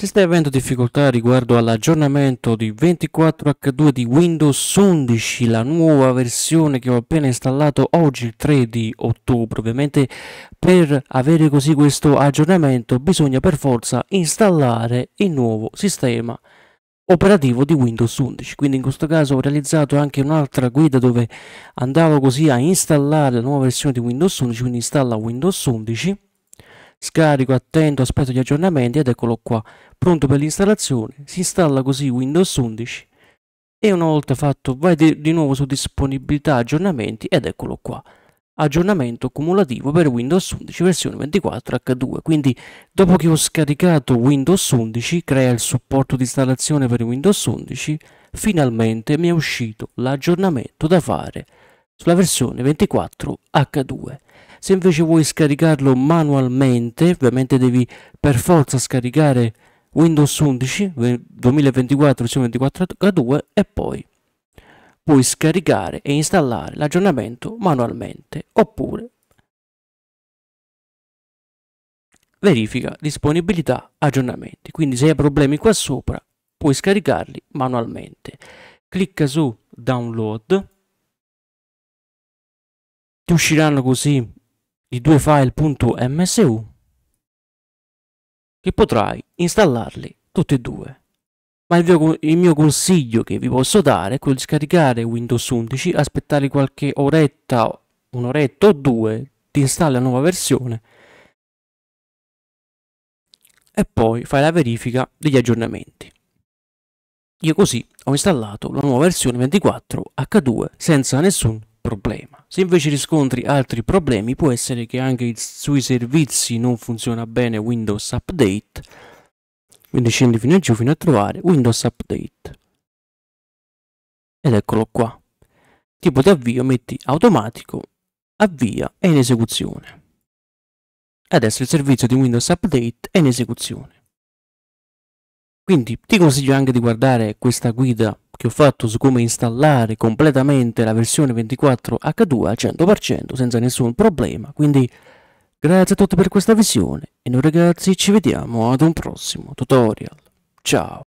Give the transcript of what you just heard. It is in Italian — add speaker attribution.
Speaker 1: Se stai avendo difficoltà riguardo all'aggiornamento di 24H2 di Windows 11, la nuova versione che ho appena installato oggi, il 3 di ottobre, ovviamente per avere così questo aggiornamento bisogna per forza installare il nuovo sistema operativo di Windows 11. Quindi in questo caso ho realizzato anche un'altra guida dove andavo così a installare la nuova versione di Windows 11, quindi installa Windows 11 Scarico, attento, aspetto gli aggiornamenti ed eccolo qua, pronto per l'installazione. Si installa così Windows 11 e una volta fatto vai di, di nuovo su disponibilità aggiornamenti ed eccolo qua. Aggiornamento cumulativo per Windows 11 versione 24H2. Quindi dopo che ho scaricato Windows 11, crea il supporto di installazione per Windows 11, finalmente mi è uscito l'aggiornamento da fare sulla versione 24H2. Se invece vuoi scaricarlo manualmente, ovviamente devi per forza scaricare Windows 11 2024 versione 24H2 e poi puoi scaricare e installare l'aggiornamento manualmente oppure verifica disponibilità aggiornamenti. Quindi se hai problemi qua sopra puoi scaricarli manualmente. Clicca su download. Ti usciranno così i due file.msu che potrai installarli tutti e due. Ma il mio, il mio, consiglio che vi posso dare è quello di scaricare Windows 11, aspettare qualche oretta, un'oretta o due, ti installi la nuova versione e poi fai la verifica degli aggiornamenti. Io così ho installato la nuova versione 24 H2 senza nessun problema. Se invece riscontri altri problemi, può essere che anche sui servizi non funziona bene Windows Update, quindi scendi fino a giù fino a trovare Windows Update. Ed eccolo qua. Tipo di avvio metti automatico, avvia e in esecuzione. Adesso il servizio di Windows Update è in esecuzione. Quindi ti consiglio anche di guardare questa guida che ho fatto su come installare completamente la versione 24H2 al 100% senza nessun problema. Quindi grazie a tutti per questa visione e noi ragazzi ci vediamo ad un prossimo tutorial. Ciao!